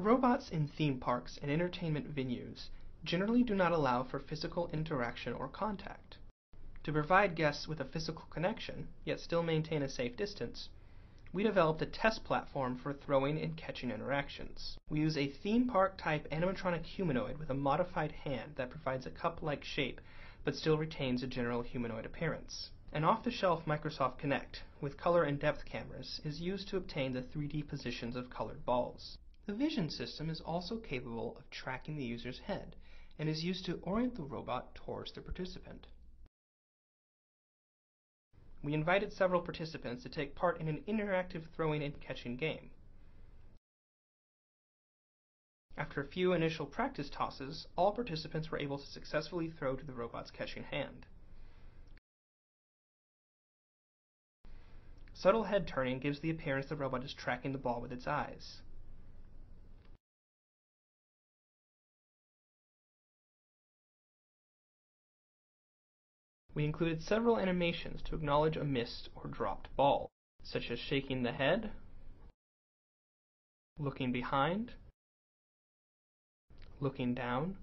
Robots in theme parks and entertainment venues generally do not allow for physical interaction or contact. To provide guests with a physical connection, yet still maintain a safe distance, we developed a test platform for throwing and catching interactions. We use a theme park type animatronic humanoid with a modified hand that provides a cup like shape but still retains a general humanoid appearance. An off the shelf Microsoft Kinect with color and depth cameras is used to obtain the 3D positions of colored balls. The vision system is also capable of tracking the user's head and is used to orient the robot towards the participant. We invited several participants to take part in an interactive throwing and catching game. After a few initial practice tosses, all participants were able to successfully throw to the robot's catching hand. Subtle head turning gives the appearance the robot is tracking the ball with its eyes. We included several animations to acknowledge a missed or dropped ball, such as shaking the head, looking behind, looking down,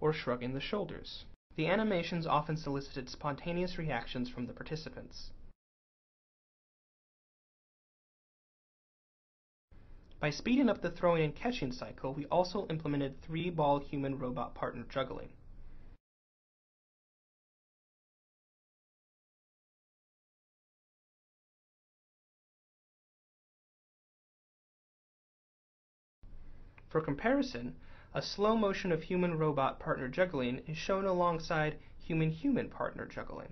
or shrugging the shoulders. The animations often solicited spontaneous reactions from the participants. By speeding up the throwing and catching cycle, we also implemented three ball human robot partner juggling. For comparison, a slow motion of human-robot partner juggling is shown alongside human-human partner juggling.